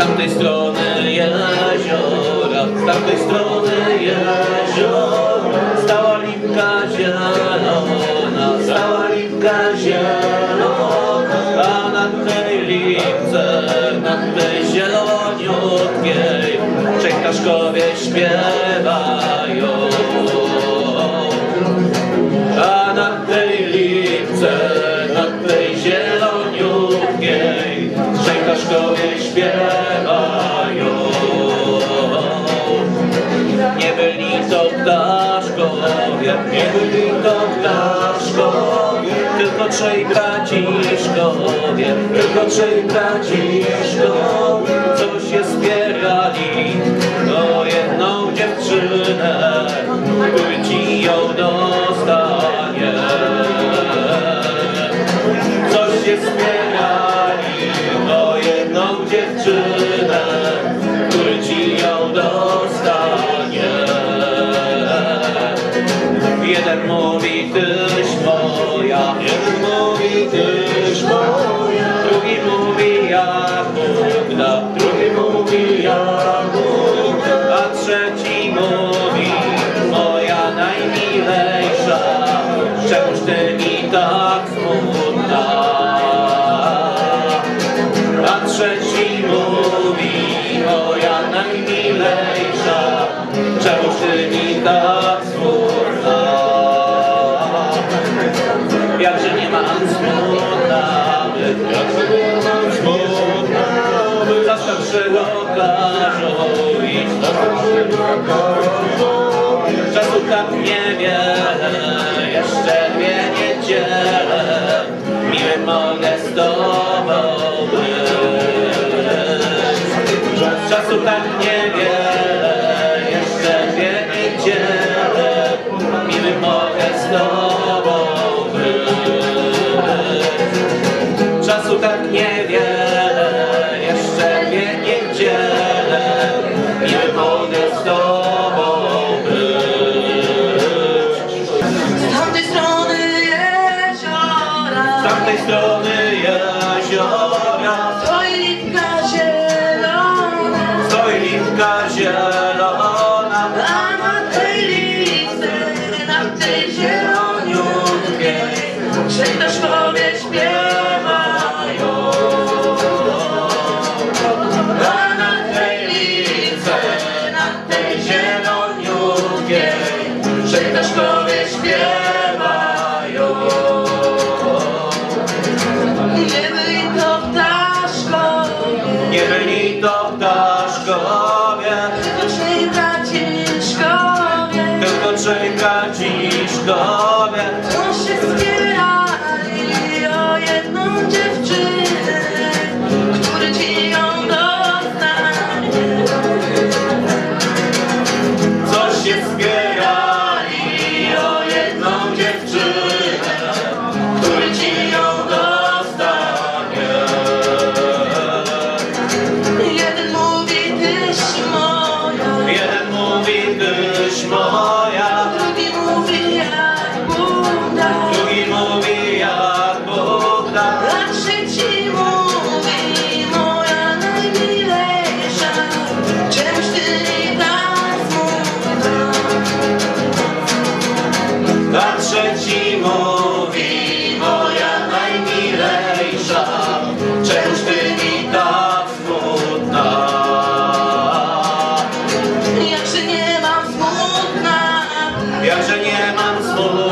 tamtej strony jeziora, z tamtej strony jeziora stała lipka zielona, stała lipka zielona, a na tej lipce, na tej zieloniutkiej trzej ptaszkowie śpiewają. A na tej lipce, na tej zieloniutkiej trzej ptaszkowie śpiewają. Ptaszkowie, nie byli to ptaszkowie, tylko trzej braciszkowie, tylko trzej braciszkowie, co się zbierali o jedną dziewczynę, który ci ją dostanie. Co się zbierali o jedną dziewczynę, ty mi tak smutna? A trzeci mówi moja najmilejsza, czemuż ty mi tak smutna? Jakże nie mam smutna, jakże nie mam smutna, za starszego każą iść. Czasu Czasu tak niewiele, jeszcze dwie niedziele, miły mogę z na tej zieloniutkiej, trzej ptaszkowie śpiewają. a na tej lipce, na tej trzej braciszkowie, Ja, że nie mam słów